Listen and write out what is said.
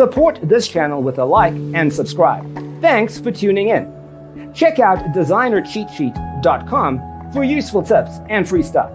Support this channel with a like and subscribe. Thanks for tuning in. Check out designercheatsheet.com for useful tips and free stuff.